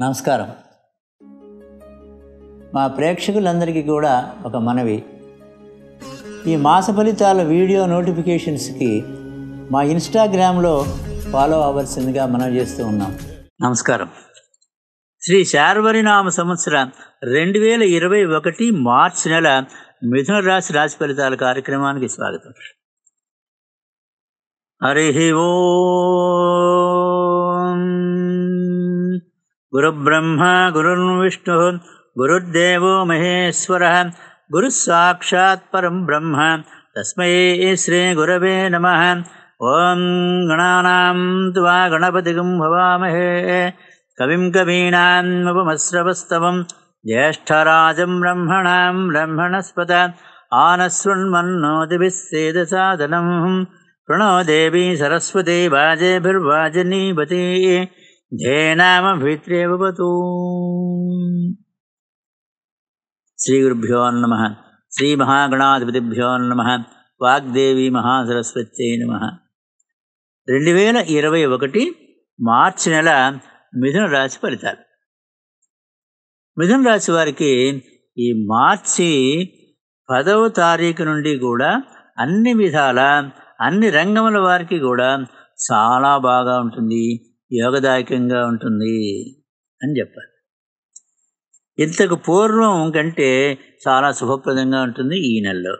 నమస్కారం. మా ప్రేక్షకులందరికీ కూడా ఒక మనవి. ఈ మాస ఫలితాల వీడియో నోటిఫికేషన్స్కి మా ఇన్స్టాగ్రామ్లో ఫాలో అవ్వాల్సిందిగా మనం చేస్తూ ఉన్నాం. నమస్కారం. శ్రీ శార్వరినామ సంవత్సరం రెండు వేల ఇరవై ఒకటి మార్చ్ నెల మిథున రాశి రాశి ఫలితాల కార్యక్రమానికి స్వాగతం. హరి ఓ गुरुब्रह्मा गुरुर्विष्णुः गुरुर्देवो महेश्वरः गुरुस्साक्षात् परं ब्रह्म। तस्मै श्रीगुरवे नमः। ॐ गणानां त्वा गणपतिगं भवामहे। कविं कवीनान्मुपमस्रवस्तवम् ज्येष्ठराजं ब्रह्मणां ब्रह्मणस्पत आनस्वृण्मन्नोतिभिस्तेदसादनं प्रणो देवी सरस्वती वाजेभिर्वाजिनीभते వాజేభిర్వాజనీవతి ధేనామభిత్రేవతూ శ్రీ గురుభ్యో నమ శ్రీ మహాగణాధిపతిభ్యో నమ వాగ్దేవి మహాసరస్వత్యై నమ. రెండు వేల ఇరవై ఒకటి మార్చి నెల మిథున రాశి ఫలితాలు. మిథున రాశి వారికి ఈ మార్చి పదవ తారీఖు నుండి కూడా అన్ని విధాల అన్ని రంగముల వారికి కూడా చాలా బాగా ఉంటుంది. యోగదాయకంగా ఉంటుంది అని చెప్పాలి. ఇంతకు పూర్వం కంటే చాలా శుభప్రదంగా ఉంటుంది ఈ నెలలో.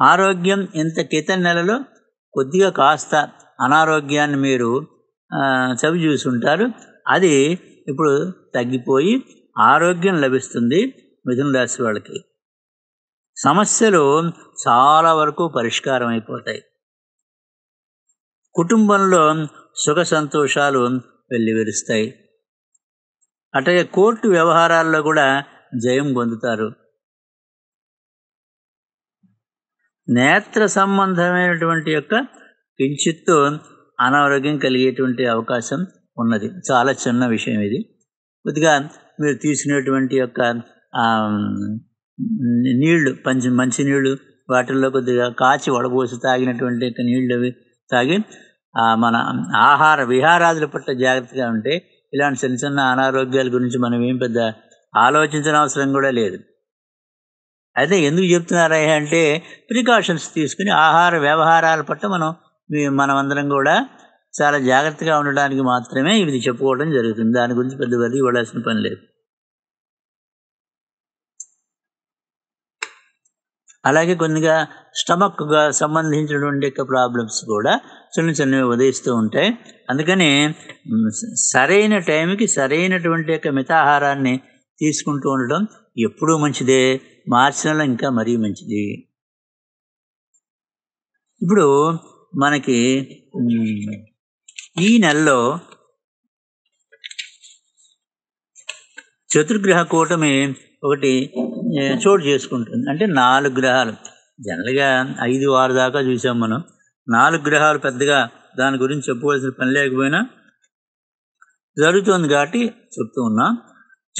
ఆరోగ్యం ఇంత క్రితం నెలలో కొద్దిగా కాస్త అనారోగ్యాన్ని మీరు చవి చూసుంటారు. అది ఇప్పుడు తగ్గిపోయి ఆరోగ్యం లభిస్తుంది మిథున రాశి వాళ్ళకి. సమస్యలు చాలా వరకు పరిష్కారం అయిపోతాయి. కుటుంబంలో సుఖ సంతోషాలు వెల్లివిరుస్తాయి. అట్లాగే కోర్టు వ్యవహారాల్లో కూడా జయం పొందుతారు. నేత్ర సంబంధమైనటువంటి యొక్క కించిత్తు అనారోగ్యం కలిగేటువంటి అవకాశం ఉన్నది. చాలా చిన్న విషయం ఇది. కొద్దిగా మీరు తీసినటువంటి యొక్క నీళ్ళు పంచి మంచి నీళ్ళు వాటిల్లో కొద్దిగా కాచి వడబోసి తాగినటువంటి యొక్క నీళ్ళు అవి తాగి మన ఆహార విహారాదుల పట్ల జాగ్రత్తగా ఉంటే ఇలాంటి చిన్న చిన్న అనారోగ్యాల గురించి మనం ఏం పెద్ద ఆలోచించిన అవసరం కూడా లేదు. అయితే ఎందుకు చెప్తున్నారా అంటే ప్రికాషన్స్ తీసుకుని ఆహార వ్యవహారాల పట్ల మనం మనమందరం కూడా చాలా జాగ్రత్తగా ఉండడానికి మాత్రమే ఇది చెప్పుకోవడం జరుగుతుంది. దాని గురించి పెద్ద వెళ్ళి ఇవ్వాల్సిన పని లేదు. అలాగే కొద్దిగా స్టమక్గా సంబంధించినటువంటి యొక్క ప్రాబ్లమ్స్ కూడా చిన్న చిన్నవి ఉదయిస్తూ ఉంటాయి. అందుకని సరైన టైంకి సరైనటువంటి యొక్క మితాహారాన్ని తీసుకుంటూ ఉండడం ఎప్పుడూ మంచిదే. మార్చి ఇంకా మరీ మంచిది. ఇప్పుడు మనకి ఈ నెలలో చతుర్గ్రహ కూటమి ఒకటి చోటు చేసుకుంటుంది. అంటే నాలుగు గ్రహాలు. జనరల్గా ఐదు ఆరు దాకా చూసాం మనం. నాలుగు గ్రహాలు పెద్దగా దాని గురించి చెప్పవలసిన పని లేకపోయినా జరుగుతుంది కాబట్టి చెప్తూ ఉన్నాం.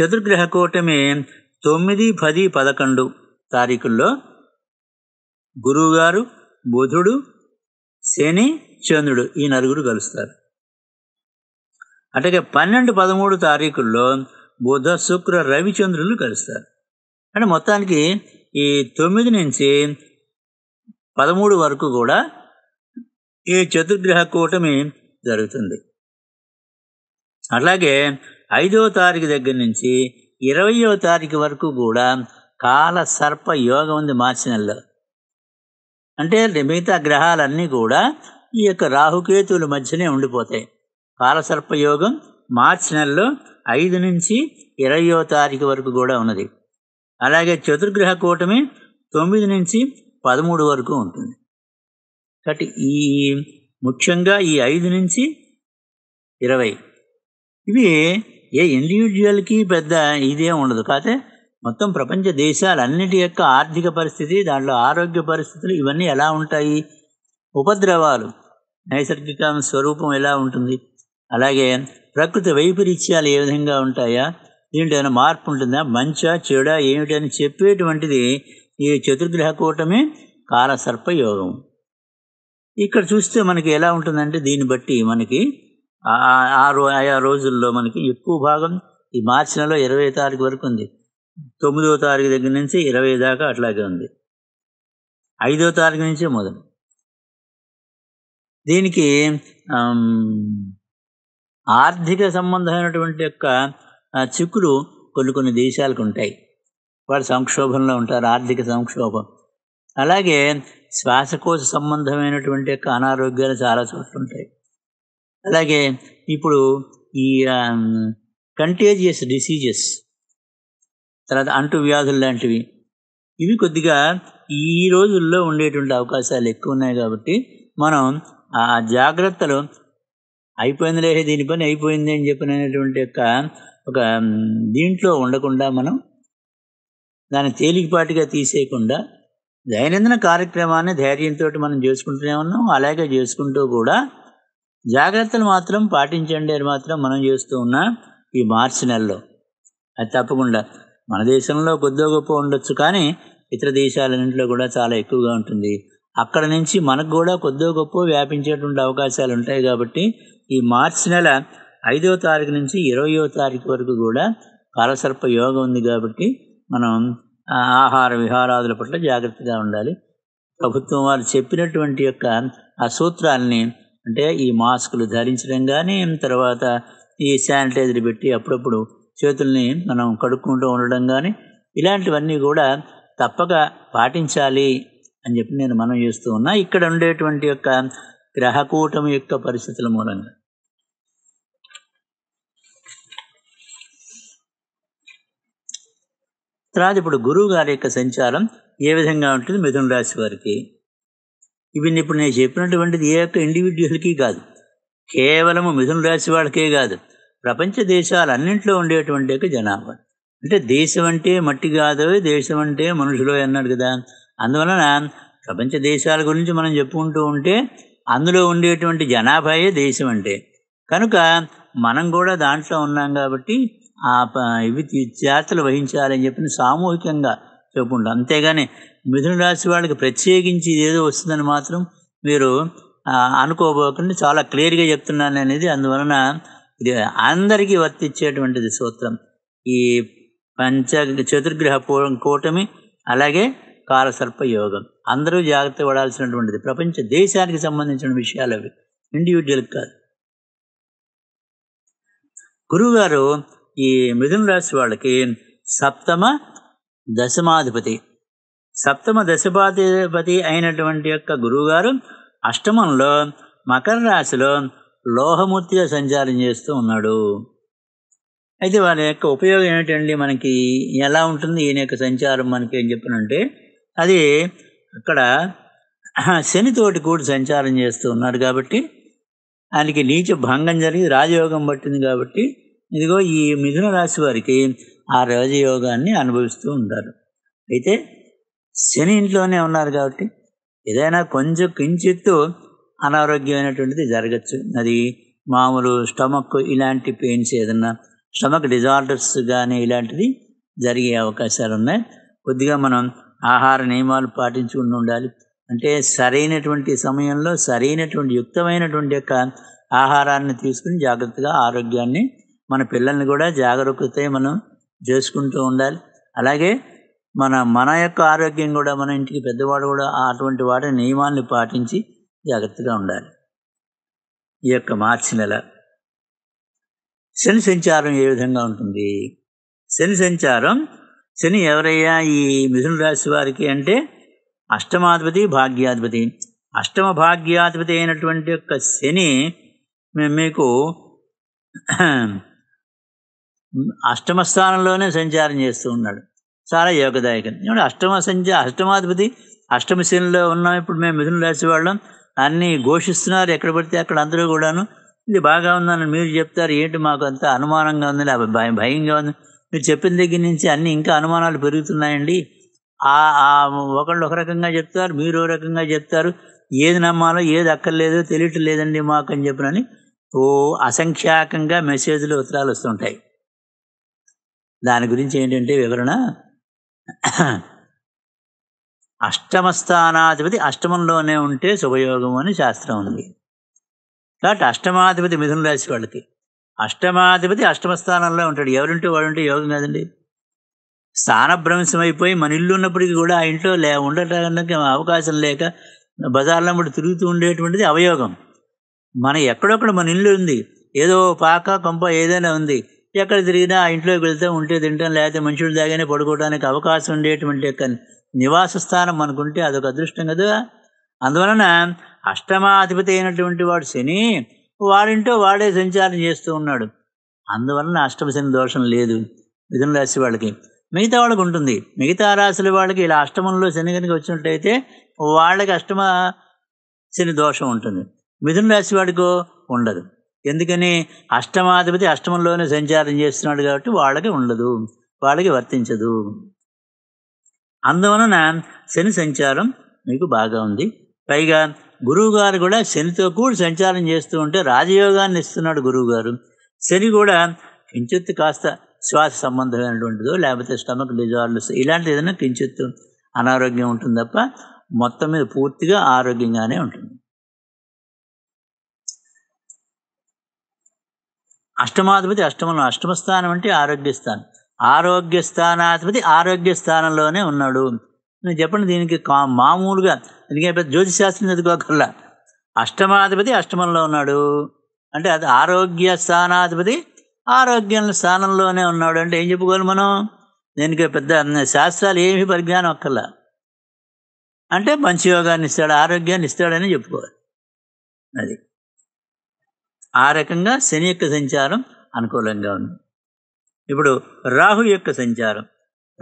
చతుర్గ్రహ కూటమి తొమ్మిది పది పదకొండు తారీఖుల్లో గురువుగారు బుధుడు శని చంద్రుడు ఈ నలుగురు కలుస్తారు. అట్లాగే పన్నెండు పదమూడు తారీఖుల్లో బుధ శుక్ర రవిచంద్రులు కలుస్తారు. అంటే మొత్తానికి ఈ తొమ్మిది నుంచి పదమూడు వరకు కూడా ఈ చతుర్గ్రహ కూటమి జరుగుతుంది. అట్లాగే ఐదవ తారీఖు దగ్గర నుంచి ఇరవయో తారీఖు వరకు కూడా కాల సర్ప యోగం ఉంది మార్చి నెలలో. అంటే మిగతా గ్రహాలన్నీ కూడా ఈ యొక్క రాహుకేతువుల మధ్యనే ఉండిపోతాయి. కాలసర్ప యోగం మార్చి నెలలో ఐదు నుంచి ఇరవయో తారీఖు వరకు కూడా ఉన్నది. అలాగే చతుర్గ్రహ కూటమి తొమ్మిది నుంచి పదమూడు వరకు ఉంటుంది. కాబట్టి ఈ ముఖ్యంగా ఈ ఐదు నుంచి ఇరవై. ఇవి ఏ ఇండివిజువల్కి పెద్ద ఇదే ఉండదు. కాకపోతే మొత్తం ప్రపంచ దేశాలన్నిటి యొక్క ఆర్థిక పరిస్థితి దాంట్లో ఆరోగ్య పరిస్థితులు ఇవన్నీ ఎలా ఉంటాయి? ఉపద్రవాలు నైసర్గిక స్వరూపం ఎలా ఉంటుంది? అలాగే ప్రకృతి వైపరీత్యాలు ఏ విధంగా ఉంటాయా? ఏంటైనా మార్పు ఉంటుందా? మంచా? చెడా? ఏమిటని చెప్పేటువంటిది ఈ చతుర్గ్రహ కూటమి కాలసర్ప యోగం. ఇక్కడ చూస్తే మనకి ఎలా ఉంటుందంటే దీన్ని బట్టి మనకి ఆ- ఆ రో ఆయా రోజుల్లో మనకి ఎక్కువ భాగం ఈ మార్చి నెల ఇరవై తారీఖు వరకు ఉంది. తొమ్మిదో తారీఖు దగ్గర నుంచి ఇరవై దాకా అట్లాగే ఉంది. ఐదో తారీఖు నుంచే మొదలు. దీనికి ఆర్థిక సంబంధమైనటువంటి యొక్క ఆ, చిక్కులు కొన్ని కొన్ని దేశాలకు ఉంటాయి వాళ్ళు సంక్షోభంలో ఉంటారు ఆర్థిక సంక్షోభం. అలాగే శ్వాసకోశ సంబంధమైనటువంటి యొక్క అనారోగ్యాలు చాలా చోట్ల ఉంటాయి అలాగే ఇప్పుడు ఈ కంటేజియస్ డిసీజెస్ తర్వాత అంటు వ్యాధులు లాంటివి ఇవి కొద్దిగా ఈ రోజుల్లో ఉండేటువంటి అవకాశాలు ఎక్కువ ఉన్నాయి కాబట్టి మనం ఆ జాగ్రత్తలు అయిపోయిందిలే దీని పని అయిపోయింది అని చెప్పినటువంటి యొక్క ఒక దీంట్లో ఉండకుండా మనం దాన్ని తేలికపాటిగా తీసేయకుండా దైనందిన కార్యక్రమాన్ని ధైర్యంతో మనం చేసుకుంటూనే ఉన్నాం. అలాగే చేసుకుంటూ కూడా జాగ్రత్తలు మాత్రం పాటించండి అని మాత్రం మనం చేస్తూ ఉన్నాం ఈ మార్చి నెలలో. అది తప్పకుండా మన దేశంలో కొద్దిగా గొప్ప ఉండొచ్చు కానీ ఇతర దేశాలన్నింటిలో కూడా చాలా ఎక్కువగా ఉంటుంది. అక్కడ నుంచి మనకు కూడా కొద్దిగా గొప్ప వ్యాపించేటువంటి అవకాశాలు ఉంటాయి కాబట్టి ఈ మార్చి నెల ఐదవ తారీఖు నుంచి ఇరవయో తారీఖు వరకు కూడా కాలసర్ప యోగం ఉంది కాబట్టి మనం ఆహార విహారాదుల పట్ల జాగ్రత్తగా ఉండాలి. ప్రభుత్వం వారు చెప్పినటువంటి యొక్క ఆ సూత్రాలని అంటే ఈ మాస్కులు ధరించడం కానీ తర్వాత ఈ శానిటైజర్ పెట్టి అప్పుడప్పుడు చేతుల్ని మనం కడుక్కుంటూ ఉండడం కానీ ఇలాంటివన్నీ కూడా తప్పక పాటించాలి అని చెప్పి నేను మనం చేస్తూ ఉన్నా. ఇక్కడ ఉండేటువంటి యొక్క గ్రహకూటం యొక్క పరిస్థితుల మూలంగా. తర్వాత ఇప్పుడు గురువు గారి యొక్క సంచారం ఏ విధంగా ఉంటుంది? మిథున రాశి వారికి. ఇవన్నీ ఇప్పుడు నేను చెప్పినటువంటిది ఏ యొక్క ఇండివిజువల్కి కాదు. కేవలము మిథున రాశి వాళ్ళకే కాదు. ప్రపంచ దేశాలన్నింటిలో ఉండేటువంటి యొక్క జనాభా. అంటే దేశం అంటే మట్టి కాదు దేశం అంటే మనుషులు అన్నాడు కదా. అందువలన ప్రపంచ దేశాల గురించి మనం చెప్పుకుంటూ ఉంటే అందులో ఉండేటువంటి జనాభాయే దేశం అంటే. కనుక మనం కూడా దాంట్లో ఉన్నాం కాబట్టి ఆ ఇవి జాగ్రత్తలు వహించాలని చెప్పి సామూహికంగా చెప్పుకుంటాం అంతేగాని మిథున రాశి వాళ్ళకి ప్రత్యేకించి ఇది ఏదో వస్తుందని మాత్రం మీరు అనుకోబోకుండా. చాలా క్లియర్గా చెప్తున్నాను అనేది. అందువలన ఇది అందరికీ వర్తించేటువంటిది సూత్రం. ఈ పంచ చతుర్గ్రహ పూ- కూటమి అలాగే కాలసర్ప యోగం. అందరూ జాగ్రత్త పడాల్సినటువంటిది. ప్రపంచ దేశానికి సంబంధించిన విషయాలు అవి. ఇండివిజువల్ కాదు. గురువుగారు ఈ మిథున రాశి వాళ్ళకి సప్తమ దశమాధిపతి. సప్తమ దశమాధిపతి అయినటువంటి యొక్క గురువుగారు అష్టమంలో మకర రాశిలో లోహమూర్తిగా సంచారం చేస్తూ ఉన్నాడు. అయితే వారి యొక్క ఉపయోగం ఏమిటండి? మనకి ఎలా ఉంటుంది? ఈయన యొక్క సంచారం మనకి ఏం చెప్పనంటే అది అక్కడ శనితోటి కూడా సంచారం చేస్తూ ఉన్నాడు కాబట్టి ఆయనకి నీచ భంగం జరిగి రాజయోగం పట్టింది కాబట్టి ఇదిగో ఈ మిథున రాశి వారికి ఆ రాజయోగాన్ని అనుభవిస్తూ ఉంటారు. అయితే శని ఇంట్లోనే ఉన్నారు కాబట్టి ఏదైనా కొంచెం కించిత్తు అనారోగ్యమైనటువంటిది జరగచ్చు. అది మామూలు స్టమక్ ఇలాంటి పెయిన్స్ ఏదన్నా స్టమక్ డిజార్డర్స్ కానీ ఇలాంటిది జరిగే అవకాశాలు ఉన్నాయి కొద్దిగా మనం ఆహార నియమాలు పాటించుకుని ఉండాలి. అంటే సరైనటువంటి సమయంలో సరైనటువంటి యుక్తమైనటువంటి యొక్క ఆహారాన్ని తీసుకుని జాగ్రత్తగా ఆరోగ్యాన్ని మన పిల్లల్ని కూడా జాగరూకత మనం చేసుకుంటూ ఉండాలి. అలాగే మన మన యొక్క ఆరోగ్యం కూడా మన ఇంటికి పెద్దవాడు కూడా అటువంటి వాటి నియమాల్ని పాటించి జాగ్రత్తగా ఉండాలి. ఈ యొక్క మార్చి నెల. శని సంచారం ఏ విధంగా ఉంటుంది? శని సంచారం శని ఎవరయ్యా? ఈ మిథున రాశి వారికి అంటే అష్టమాధిపతి భాగ్యాధిపతి. అష్టమ భాగ్యాధిపతి అయినటువంటి యొక్క శని మేము మీకు అష్టమ స్థానంలోనే సంచారం చేస్తూ ఉన్నాడు. చాలా యోగదాయకం. ఏమంటే అష్టమ సంచ అష్టమాధిపతి అష్టమ శనిలో ఉన్నాం. ఇప్పుడు మేము మిథున రాశి వాళ్ళం. అన్నీ ఘోషిస్తున్నారు. ఎక్కడ పడితే అక్కడ అందరూ కూడాను. ఇది బాగా ఉందని మీరు చెప్తారు. ఏంటి మాకు అంత అనుమానంగా ఉంది? భయం భయంగా ఉంది? మీరు చెప్పిన దగ్గర నుంచి అన్నీ ఇంకా అనుమానాలు పెరుగుతున్నాయండి. ఒకళ్ళు ఒక రకంగా చెప్తారు. మీరు ఒక రకంగా చెప్తారు. ఏది నమ్మాలో ఏది అక్కర్లేదో తెలియటం లేదండి మాకు అని చెప్పినని ఓ అసంఖ్యాకంగా మెసేజ్లు ఉత్తరాలు వస్తుంటాయి. దాని గురించి ఏంటంటే వివరణ? అష్టమ స్థానాధిపతి అష్టమంలోనే ఉంటే శుభయోగం అని శాస్త్రం ఉంది. కాబట్టి అష్టమాధిపతి మిథున రాశి వాళ్ళకి. అష్టమాధిపతి అష్టమ స్థానంలో ఉంటాడు. ఎవరుంటే వాడుంటే యోగం కాదండి. స్థానభ్రంశం అయిపోయి మన ఇల్లు ఉన్నప్పటికీ కూడా ఆ ఇంట్లో లే ఉండటానికి అవకాశం లేక బజార్లో కూడా తిరుగుతూ ఉండేటువంటిది అవయోగం. మన ఎక్కడొక్కడ మన ఇల్లు ఉంది. ఏదో పాక కొంప ఏదైనా ఉంది. ఎక్కడ తిరిగినా ఆ ఇంట్లోకి వెళ్తే ఉంటే తింటాం లేకపోతే మనుషులు దాగానే పడుకోవడానికి అవకాశం ఉండేటువంటి యొక్క నివాస స్థానం మనకుంటే అదొక అదృష్టం కదా. అందువలన అష్టమాధిపతి అయినటువంటి వాడు శని వాడింటో వాడే సంచారం చేస్తూ ఉన్నాడు. అందువలన అష్టమ శని దోషం లేదు మిథున రాశి వాళ్ళకి. మిగతా వాళ్ళకి ఉంటుంది. మిగతా రాశుల వాళ్ళకి ఇలా అష్టమంలో శని కనుక వచ్చినట్టయితే వాళ్ళకి అష్టమ శని దోషం ఉంటుంది. మిథున రాశి వాడికో ఉండదు. ఎందుకని అష్టమాధిపతి అష్టమంలోనే సంచారం చేస్తున్నాడు కాబట్టి వాళ్ళకి ఉండదు వాళ్ళకి వర్తించదు. అందువలన శని సంచారం మీకు బాగా ఉంది. పైగా గురువు గారు కూడా శనితో కూడా సంచారం చేస్తూ ఉంటే రాజయోగాన్ని ఇస్తున్నాడు గురువుగారు. శని కూడా కించెత్తు కాస్త శ్వాస సంబంధమైనటువంటిదో లేకపోతే స్టమక్ డిజార్డర్స్ ఇలాంటి ఏదైనా కించెత్తు అనారోగ్యం ఉంటుంది తప్ప మొత్తం మీద పూర్తిగా ఆరోగ్యంగానే ఉంటుంది. అష్టమాధిపతి అష్టమంలో అష్టమస్థానం అంటే ఆరోగ్య ఆరోగ్య స్థానాధిపతి ఆరోగ్య స్థానంలోనే ఉన్నాడు. నేను చెప్పండి దీనికి కా మామూలుగా ఎందుకంటే పెద్ద జ్యోతిశాస్త్రం చదువుకోకల్లా అష్టమాధిపతి అష్టమంలో ఉన్నాడు. అంటే అది ఆరోగ్య స్థానాధిపతి ఆరోగ్యం స్థానంలోనే ఉన్నాడు అంటే ఏం చెప్పుకోవాలి మనం? దీనికి పెద్ద శాస్త్రాలు ఏమి పరిజ్ఞానం అక్కర్లా అంటే మంచి యోగాన్ని ఇస్తాడు ఆరోగ్యాన్ని ఇస్తాడని చెప్పుకోవాలి. అది. ఆ రకంగా శని యొక్క సంచారం అనుకూలంగా ఉంది. ఇప్పుడు రాహు యొక్క సంచారం.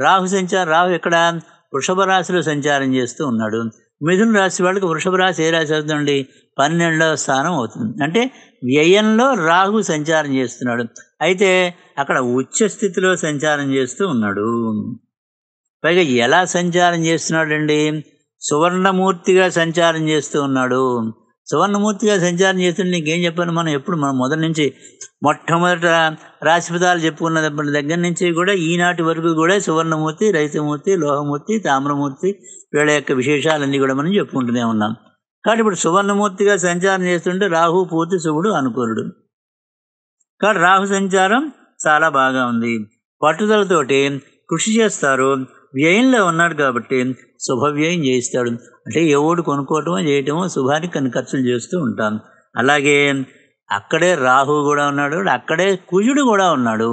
రాహు సంచారం రాహు ఎక్కడ? వృషభ రాశిలో సంచారం చేస్తూ ఉన్నాడు. మిథున రాశి వాళ్ళకి వృషభ రాశి ఏ రాశి అవుతుందండి? పన్నెండవ స్థానం అవుతుంది. అంటే వ్యయంలో రాహు సంచారం చేస్తున్నాడు. అయితే అక్కడ ఉచ్చ స్థితిలో సంచారం చేస్తూ ఉన్నాడు. పైగా ఎలా సంచారం చేస్తున్నాడండి? సువర్ణమూర్తిగా సంచారం చేస్తూ ఉన్నాడు. సువర్ణమూర్తిగా సంచారం చేస్తుంటే నీకేం చెప్పాను మనం ఎప్పుడు మనం మొదటి నుంచి మొట్టమొదట రాశిపదాలు చెప్పుకున్న దగ్గర నుంచి కూడా ఈనాటి వరకు కూడా సువర్ణమూర్తి రైతమూర్తి లోహమూర్తి తామ్రమూర్తి వీళ్ళ యొక్క విశేషాలన్నీ కూడా మనం చెప్పుకుంటూనే ఉన్నాం. కాబట్టి ఇప్పుడు సువర్ణమూర్తిగా సంచారం చేస్తుంటే రాహు పూర్తి శుభుడు అనుకూలుడు. కాబట్టి రాహు సంచారం చాలా బాగా ఉంది. పట్టుదలతోటి కృషి చేస్తారు. వ్యయంలో ఉన్నాడు కాబట్టి శుభవ్యయం చేయిస్తాడు. అంటే ఎవడు కొనుక్కోవటమో చేయటమో శుభానికి కొన్ని ఖర్చులు చేస్తూ ఉంటాం అలాగే అక్కడే రాహు కూడా ఉన్నాడు అక్కడే కుజుడు కూడా ఉన్నాడు.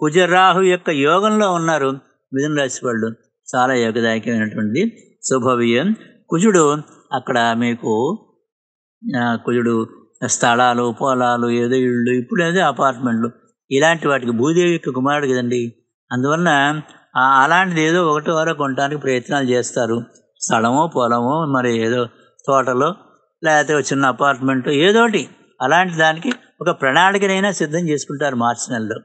కుజరాహు యొక్క యోగంలో ఉన్నారు మిథున రాశి వాళ్ళు. చాలా యోగదాయకమైనటువంటి శుభవ్యం. కుజుడు అక్కడ మీకు కుజుడు స్థలాలు పొలాలు ఏదో ఇళ్ళు ఇప్పుడు ఏదో అపార్ట్మెంట్లు ఇలాంటి వాటికి భూదేవి యొక్క కుమారుడు కదండి. అందువలన అలాంటిది ఏదో ఒకటి వరకు కొనడానికి ప్రయత్నాలు చేస్తారు. స్థలమో పొలమో మరి ఏదో తోటలో లేకపోతే చిన్న అపార్ట్మెంట్ ఏదోటి అలాంటి దానికి ఒక ప్రణాళికనైనా సిద్ధం చేసుకుంటారు మార్చి నెలలో.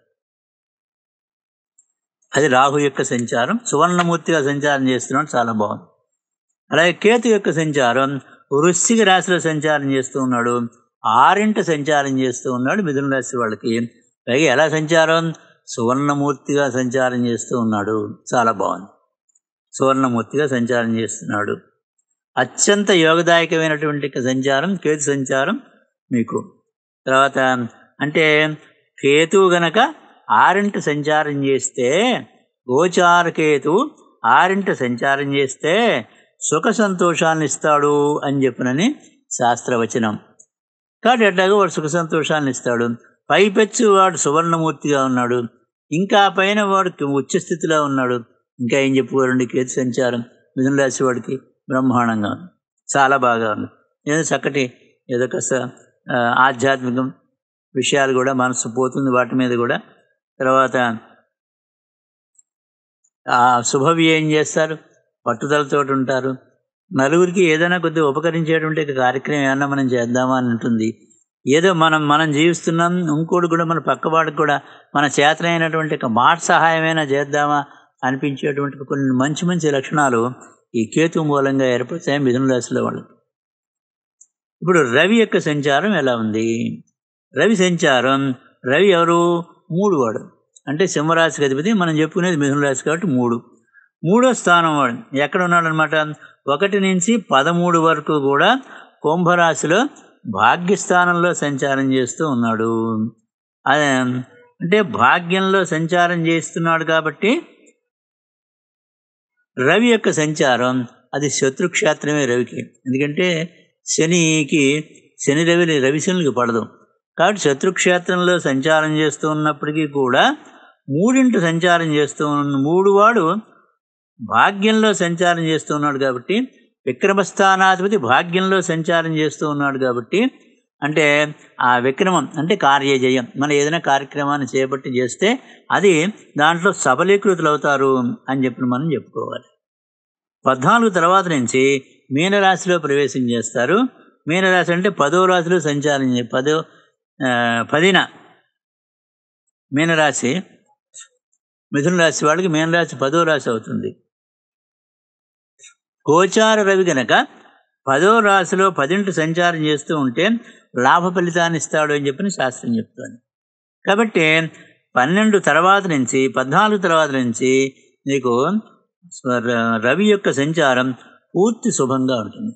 అది రాహు యొక్క సంచారం సువర్ణమూర్తిగా సంచారం చేస్తున్నాడు చాలా బాగుంది. అలాగే కేతు యొక్క సంచారం వృశ్చిక రాశిలో సంచారం చేస్తూ ఉన్నాడు ఆరింట సంచారం చేస్తూ ఉన్నాడు మిథున రాశి వాళ్ళకి. పైగా ఎలా సంచారం? సువర్ణమూర్తిగా సంచారం చేస్తూ ఉన్నాడు. చాలా బాగుంది. సువర్ణమూర్తిగా సంచారం చేస్తున్నాడు. అత్యంత యోగదాయకమైనటువంటి సంచారం కేతు సంచారం మీకు. తర్వాత అంటే కేతువు గనక ఆరింట సంచారం చేస్తే గోచార కేతు ఆరింట సంచారం చేస్తే సుఖ సంతోషాన్ని ఇస్తాడు అని చెప్పినని శాస్త్రవచనం. కాబట్టి అట్లాగే వాడు సుఖ సంతోషాన్ని ఇస్తాడు. పైపెచ్చు వాడు సువర్ణమూర్తిగా ఉన్నాడు. ఇంకా పైన వాడు ఉచ్చస్థితిలో ఉన్నాడు. ఇంకా ఏం చెప్పుకోరండి కేతు సంచారం మిథున రాశి వాడికి బ్రహ్మాండంగా ఉంది. చాలా బాగా ఉంది. ఏదో చక్కటి ఏదో కాస్త ఆధ్యాత్మికం విషయాలు కూడా మనసు పోతుంది వాటి మీద కూడా. తర్వాత ఆ శుభవి ఏం చేస్తారు? పట్టుదలతో ఉంటారు. నలుగురికి ఏదైనా కొద్దిగా ఉపకరించేటువంటి కార్యక్రమం ఏమన్నా మనం చేద్దామా అని ఉంటుంది. ఏదో మనం మనం జీవిస్తున్నాం ఇంకోటి కూడా మన పక్కవాడికి కూడా మన చేతనైనటువంటి ఒక మాట సహాయమైనా చేద్దామా అనిపించేటువంటి కొన్ని మంచి మంచి లక్షణాలు ఈ కేతు మూలంగా ఏర్పడతాయి మిథున రాశిలో వాళ్ళకి ఇప్పుడు రవి యొక్క సంచారం ఎలా ఉంది? రవి సంచారం రవి ఎవరు? మూడు వాడు. అంటే సింహరాశికి అధిపతి మనం చెప్పుకునేది మిథున రాశి కాబట్టి మూడు. మూడో స్థానం వాడు. ఎక్కడ ఉన్నాడు అనమాట ఒకటి నుంచి పదమూడు వరకు కూడా కుంభరాశిలో భాగ్యస్థానంలో సంచారం చేస్తూ ఉన్నాడు. అదే అంటే భాగ్యంలో సంచారం చేస్తున్నాడు కాబట్టి రవి యొక్క సంచారం అది శత్రుక్షేత్రమే రవికి. ఎందుకంటే శనికి శని రవి రవి పడదు. కాబట్టి శత్రుక్షేత్రంలో సంచారం చేస్తూ ఉన్నప్పటికీ కూడా మూడింటి సంచారం చేస్తూ ఉన్న మూడు వాడు భాగ్యంలో సంచారం చేస్తూ ఉన్నాడు కాబట్టి విక్రమస్థానాధిపతి భాగ్యంలో సంచారం చేస్తూ ఉన్నాడు కాబట్టి అంటే ఆ విక్రమం అంటే కార్యజయం. మనం ఏదైనా కార్యక్రమాన్ని చేపట్టి చేస్తే అది దాంట్లో సబలీకృతులు అవుతారు అని చెప్పి మనం చెప్పుకోవాలి. పద్నాలుగు తర్వాత నుంచి మీనరాశిలో ప్రవేశం చేస్తారు. మీనరాశి అంటే పదో రాశిలో సంచారం పదో పదిన మీనరాశి మిథున రాశి వాళ్ళకి మీనరాశి పదో రాశి అవుతుంది. గోచార రవి గనక పదో రాశిలో పదింటి సంచారం చేస్తూ ఉంటే లాభ ఫలితాన్ని ఇస్తాడు అని చెప్పని శాస్త్రం చెప్తోంది. కాబట్టి పన్నెండు తర్వాత నుంచి పద్నాలుగు తర్వాత నుంచి నీకు రవి యొక్క సంచారం పూర్తి శుభంగా ఉంటుంది.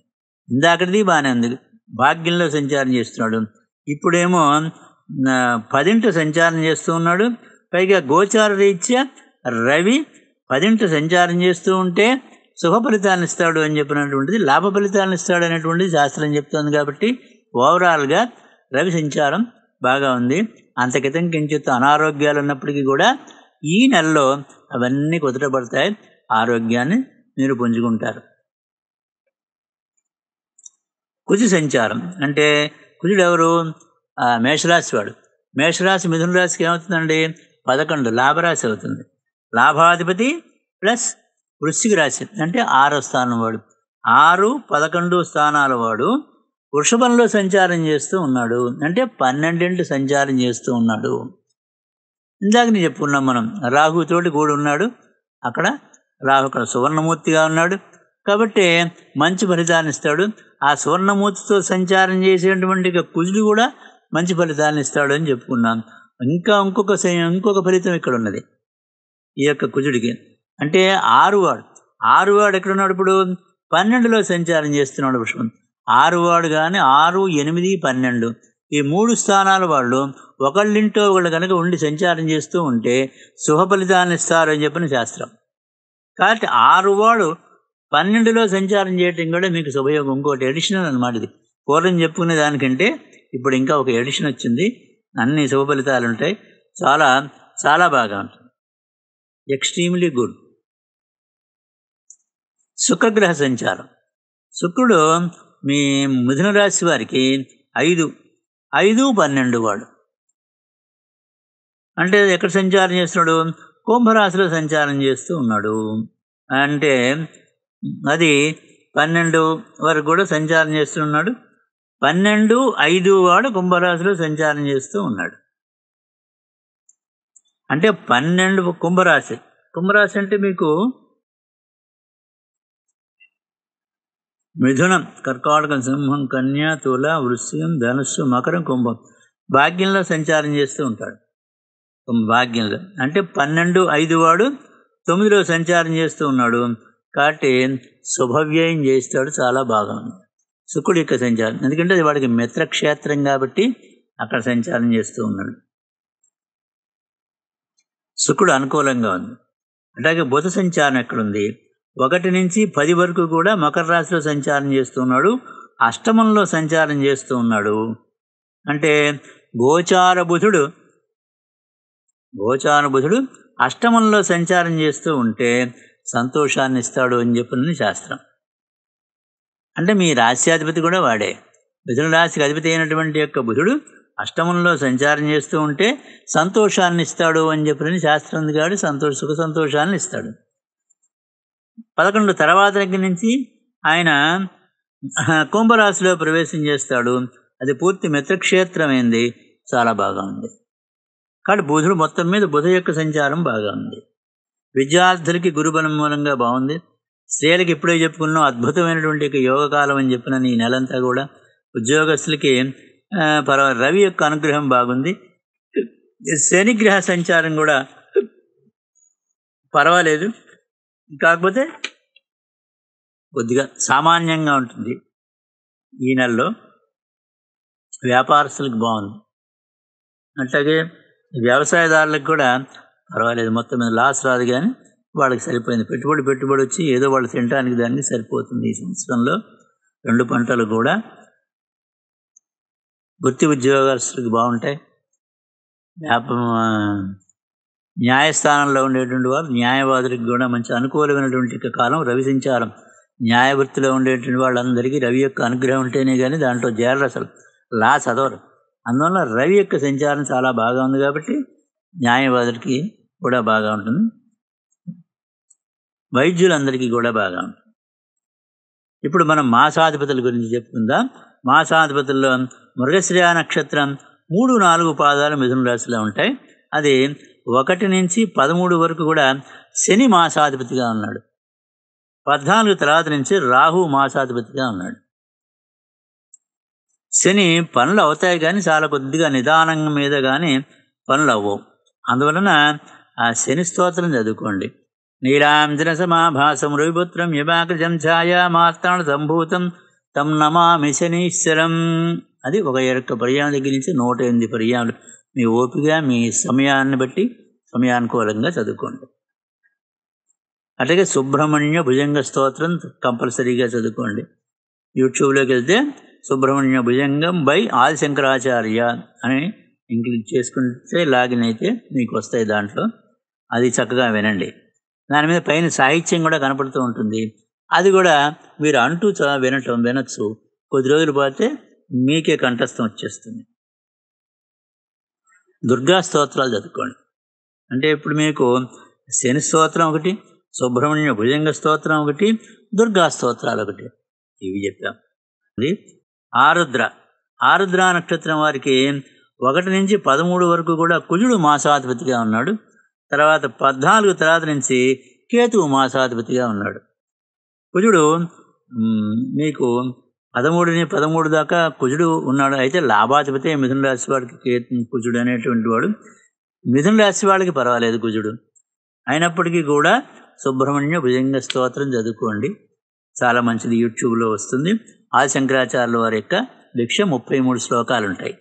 ఇందాకటిది బాగానే ఉంది భాగ్యంలో సంచారం చేస్తున్నాడు. ఇప్పుడేమో ఆ, పదింట సంచారం చేస్తూ ఉన్నాడు. పైగా గోచార రీత్యా రవి పదింట సంచారం చేస్తూ ఉంటే శుభ ఫలితాలను ఇస్తాడు అని చెప్పినటువంటిది లాభ ఫలితాలను ఇస్తాడు అనేటువంటిది శాస్త్రం చెప్తోంది కాబట్టి ఓవరాల్గా రవి సంచారం బాగా ఉంది. అంతకితం కించిత్ అనారోగ్యాలు ఉన్నప్పటికీ కూడా ఈ నెలలో అవన్నీ కుదరబడతాయి ఆరోగ్యాన్ని మీరు పుంజుకుంటారు. కుజి సంచారం అంటే కుజుడు ఎవరు మేషరాశి వాడు. మేషరాశి మిథున రాశికి ఏమవుతుందండి? పదకొండు లాభరాశి అవుతుంది. లాభాధిపతి ప్లస్ వృశ్చిక రాశి అంటే ఆరో స్థానం వాడు. ఆరు పదకొండు స్థానాల వాడు వృషభంలో సంచారం చేస్తూ ఉన్నాడు. అంటే పన్నెండింటి సంచారం చేస్తూ ఉన్నాడు. ఇందాక నేను చెప్పుకున్నాం మనం రాహుతోటి కూడి ఉన్నాడు. అక్కడ రాహు అక్కడ సువర్ణమూర్తిగా ఉన్నాడు. కాబట్టి మంచి ఫలితాన్ని ఇస్తాడు. ఆ సువర్ణమూర్తితో సంచారం చేసేటువంటి కుజుడు కూడా మంచి ఫలితాన్ని ఇస్తాడు అని చెప్పుకున్నాం. ఇంకా ఇంకొక ఇంకొక ఫలితం ఇక్కడ ఉన్నది. ఈ యొక్క కుజుడికి. అంటే ఆరువాడు. ఆరువాడు ఎక్కడున్నాడు ఇప్పుడు? పన్నెండులో సంచారం చేస్తున్నాడు వృషభం ఆరువాడు కానీ ఆరు ఎనిమిది పన్నెండు. ఈ మూడు స్థానాల వాళ్ళు ఒకళ్ళింటో ఒకళ్ళు కనుక ఉండి సంచారం చేస్తూ ఉంటే శుభ ఫలితాన్ని ఇస్తారు అని చెప్పిన శాస్త్రం. కాబట్టి ఆరువాడు పన్నెండులో సంచారం చేయటం కూడా మీకు శుభయోగం. ఇంకోటి ఎడిషనల్ అనమాట ఇది. పూర్వం చెప్పుకునే దానికంటే ఇప్పుడు ఇంకా ఒక ఎడిషన్ వచ్చింది. అన్ని శుభ ఫలితాలు ఉంటాయి. చాలా చాలా బాగా ఉంటుంది. ఎక్స్ట్రీమ్లీ గుడ్ శుక్రగ్రహ సంచారం. శుక్రుడు మీ మిథున రాశి వారికి ఐదు ఐదు పన్నెండు వాడు. అంటే ఎక్కడ సంచారం చేస్తున్నాడు? కుంభరాశిలో సంచారం చేస్తూ ఉన్నాడు. అంటే అది పన్నెండు వరకు కూడా సంచారం చేస్తున్నాడు పన్నెండు ఐదు వాడు కుంభరాశిలో సంచారం చేస్తూ ఉన్నాడు. అంటే పన్నెండు కుంభరాశి. కుంభరాశి అంటే మీకు మిథునం కర్కాటకం సింహం కన్య తుల వృశ్చికం ధనుస్సు మకరం కుంభం భాగ్యంలో సంచారం చేస్తూ ఉంటాడు. కుంభ- భాగ్యంలో. అంటే పన్నెండు ఐదు వాడు తొమ్మిదిలో సంచారం చేస్తూ ఉన్నాడు. కాబట్టి శుభవ్యయం చేస్తాడు చాలా బాగా ఉంది. యొక్క సంచారం. ఎందుకంటే అది వాడికి మిత్రక్షేత్రం కాబట్టి అక్కడ సంచారం చేస్తూ ఉన్నాడు. శుక్రుడు అనుకూలంగా ఉంది. అలాగే బుధ సంచారం ఎక్కడుంది? ఒకటి నుంచి పది వరకు కూడా మకర రాశిలో సంచారం చేస్తూ ఉన్నాడు. అష్టమంలో సంచారం చేస్తూ ఉన్నాడు. అంటే గోచార బుధుడు గోచార బుధుడు అష్టమంలో సంచారం చేస్తూ ఉంటే సంతోషాన్ని ఇస్తాడు అని చెప్పిన శాస్త్రం. అంటే మీ రాశ్యాధిపతి కూడా వాడే. మిథున రాశికి అధిపతి అయినటువంటి యొక్క బుధుడు అష్టమంలో సంచారం చేస్తూ ఉంటే సంతోషాన్ని ఇస్తాడు అని చెప్పిన శాస్త్రం కాడు సంతోష సుఖ సంతోషాన్ని ఇస్తాడు. పదకొండు తర్వాత దగ్గర నుంచి ఆయన కుంభరాశిలో ప్రవేశం చేస్తాడు. అది పూర్తి మిత్రక్షేత్రమైంది. చాలా బాగా ఉంది. కాబట్టి బుధుడు మొత్తం మీద బుధ యొక్క సంచారం బాగా ఉంది. విద్యార్థులకి గురుబలం మూలంగా బాగుంది. స్త్రీలకు ఇప్పుడే చెప్పుకున్నాం అద్భుతమైనటువంటి యోగకాలం అని చెప్పిన ఈ నెలంతా కూడా ఉద్యోగస్తులకి ఆ, పర్వ రవి యొక్క అనుగ్రహం బాగుంది. శనిగ్రహ సంచారం కూడా పర్వాలేదు. కాకపోతే కొద్దిగా సామాన్యంగా ఉంటుంది ఈ నెలలో. వ్యాపారస్తులకు బాగుంది. అట్లాగే వ్యవసాయదారులకు కూడా పర్వాలేదు మొత్తం మీద లాస్ రాదు కానీ వాళ్ళకి సరిపోయింది. పెట్టుబడి పెట్టుబడి వచ్చి ఏదో వాళ్ళు తినడానికి దానికి సరిపోతుంది ఈ సంవత్సరంలో. రెండు పంటలు కూడా వృత్తి ఉద్యోగస్తులకు బాగుంటాయి. వ్యాప న్యాయస్థానంలో ఉండేటువంటి వారు న్యాయవాదులకు కూడా మంచి అనుకూలమైనటువంటి కాలం రవి సంచారం న్యాయవృత్తిలో ఉండేటువంటి వాళ్ళందరికీ రవి యొక్క అనుగ్రహం ఉంటేనే కానీ దాంట్లో చేరరు అసలు. లా చదవరు. అందువల్ల రవి యొక్క సంచారం చాలా బాగా ఉంది కాబట్టి న్యాయవాదులకి కూడా బాగా ఉంటుంది. వైద్యులందరికీ కూడా బాగా ఉంటుంది. ఇప్పుడు మనం మాసాధిపతుల గురించి చెప్పుకుందాం. మాసాధిపతుల్లో మృగశ్రేయ నక్షత్రం మూడు నాలుగు పాదాలు మిథున రాశిలో ఉంటాయి. అది ఒకటి నుంచి పదమూడు వరకు కూడా శని మాసాధిపతిగా ఉన్నాడు. పద్నాలుగు తర్వాత నుంచి రాహు మాసాధిపతిగా ఉన్నాడు. శని పనులు అవుతాయి కానీ చాలా కొద్దిగా నిదానం మీద కానీ పనులు అవ్వవు. అందువలన ఆ శని స్తోత్రం చదువుకోండి. నీలాంజన సమాభాసం రవిపుత్రం యమాకృజం ఛాయా మాత్రాణ సంభూతం తం నమామి శనీశ్వరం. అది ఒక యొక్క పర్యాయం దగ్గర నుంచి నూట ఎనిమిది పర్యాలు మీ ఓపిక మీ సమయాన్ని బట్టి సమయానుకూలంగా చదువుకోండి. అట్లాగే సుబ్రహ్మణ్య భుజంగ స్తోత్రం కంపల్సరీగా చదువుకోండి. యూట్యూబ్లోకి వెళ్తే సుబ్రహ్మణ్య భుజంగం బై ఆది శంకరాచార్య అని ఇంక్లిక్ చేసుకుంటే లాగిన్ అయితే మీకు వస్తాయి దాంట్లో. అది చక్కగా వినండి. దాని మీద పైన సాహిత్యం కూడా కనపడుతూ ఉంటుంది. అది కూడా మీరు అంటూ చ- వినటం వినొచ్చు. కొద్ది రోజులు పోతే మీకే కంఠస్థం వచ్చేస్తుంది. దుర్గా స్తోత్రాలు చదువుకోండి. అంటే ఇప్పుడు మీకు శని స్తోత్రం ఒకటి సుబ్రహ్మణ్య భుజంగ స్తోత్రం ఒకటి దుర్గా స్తోత్రాలు ఒకటి. ఇవి చెప్పాం. అది ఆరుద్ర. ఆరుద్ర నక్షత్రం వారికి ఒకటి నుంచి పదమూడు వరకు కూడా కుజుడు మాసాధిపతిగా ఉన్నాడు. తర్వాత పద్నాలుగు తర్వాత నుంచి కేతువు మాసాధిపతిగా ఉన్నాడు. కుజుడు మీకు పదమూడుని పదమూడు దాకా కుజుడు ఉన్నాడు. అయితే లాభాధిపతి మిథున రాశి వాడికి కేతు కుజుడు అనేటువంటి వాడు మిథున రాశి వాళ్ళకి పర్వాలేదు కుజుడు. అయినప్పటికీ కూడా సుబ్రహ్మణ్య భుజంగ స్తోత్రం చదువుకోండి. చాలా మంచిది. యూట్యూబ్లో వస్తుంది. ఆది శంకరాచార్యుల వారి యొక్క భిక్ష ముప్పై మూడు శ్లోకాలు ఉంటాయి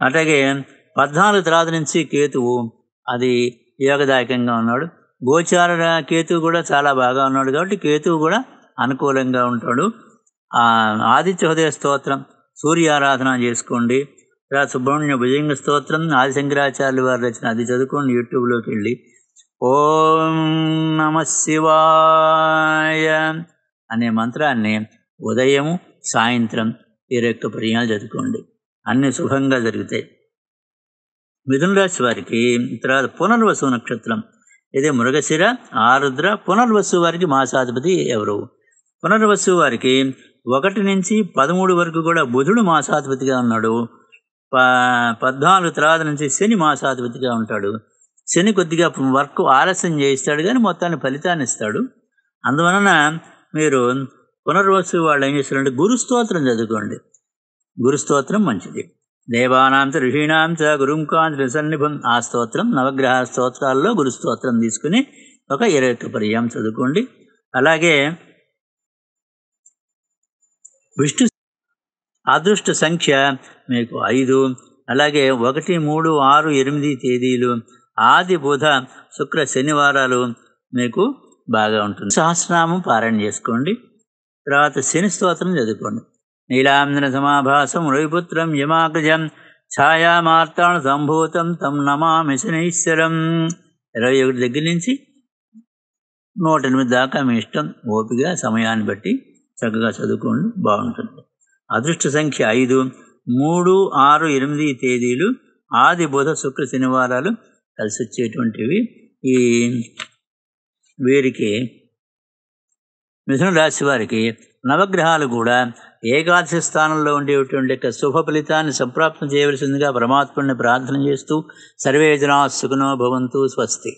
అట్లాగే పద్నాలుగు తర్వాత నుంచి కేతువు అది యోగదాయకంగా ఉన్నాడు. గోచార కేతువు కూడా చాలా బాగా ఉన్నాడు కాబట్టి కేతువు కూడా అనుకూలంగా ఉంటాడు. ఆదిత్య హృదయ స్తోత్రం సూర్యారాధన చేసుకోండి. తర్వాత సుబ్రహ్మణ్య భుజంగ స్తోత్రం ఆది శంకరాచార్యులు వారు రచన అది చదువుకోండి యూట్యూబ్లోకి వెళ్ళి. ఓం నమ శివాయ అనే మంత్రాన్ని ఉదయము సాయంత్రం ఈ రెక్క పర్యాలు చదువుకోండి. అన్ని శుభంగా జరుగుతాయి. మిథున రాశి వారికి తర్వాత పునర్వసు నక్షత్రం. ఇదే మృగశిర ఆరుద్ర పునర్వసు వారికి మాసాధిపతి ఎవరు? పునర్వసు వారికి ఒకటి నుంచి పదమూడు వరకు కూడా బుధుడు మాసాధిపతిగా ఉన్నాడు. ప పద్నాలుగు తర్వాత నుంచి శని మాసాధిపతిగా ఉంటాడు. శని కొద్దిగా వర్క్ ఆలస్యం చేయిస్తాడు కానీ మొత్తాన్ని ఫలితాన్ని ఇస్తాడు. అందువలన మీరు పునర్వసు వాళ్ళు ఏం చేస్తారంటే గురుస్తోత్రం చదువుకోండి. గురుస్తోత్రం మంచిది. దేవానాంత ఋషీణాంత గురుంకాంత సన్నిభం ఆ స్తోత్రం నవగ్రహ స్తోత్రాల్లో గురుస్తోత్రం తీసుకుని ఒక ఇరవై ఒక్క పర్యాయం చదువుకోండి. అలాగే విష్ణు అదృష్ట సంఖ్య మీకు ఐదు. అలాగే ఒకటి మూడు ఆరు ఎనిమిది తేదీలు ఆది బుధ శుక్ర శనివారాలు మీకు బాగా ఉంటుంది. సహస్రనామం పారాయణ చేసుకోండి. తర్వాత శని స్తోత్రం చదువుకోండి. నీలాంజన సమాభాసం రవిపుత్రం యమాగ్రజం ఛాయామార్తాణ సంభూతం తం నమామి శనీశ్వరం. ఇరవై ఒకటి దగ్గర నుంచి నూట ఎనిమిది దాకా మీ ఇష్టం. ఓపిక సమయాన్ని బట్టి చక్కగా చదువుకోండి బాగుంటుంది. అదృష్ట సంఖ్య ఐదు మూడు ఆరు ఎనిమిది తేదీలు ఆది బుధ శుక్ర శనివారాలు కలిసి వచ్చేటువంటివి ఈ వీరికి మిథున రాశి వారికి నవగ్రహాలు కూడా ఏకాదశి స్థానంలో ఉండేటువంటి యొక్క శుభ ఫలితాన్ని సంప్రాప్తం చేయవలసిందిగా పరమాత్ముడిని ప్రార్థన చేస్తూ సర్వే జనా సుఖనో భవంతు స్వస్తి.